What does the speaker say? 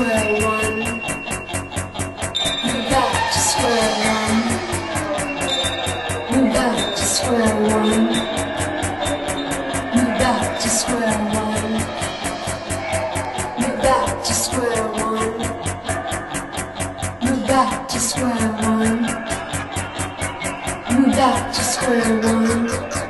square one. We're back to square one. We're back to square one. We're back to square one. We're back to square one. We're back to square one. We're back to square one.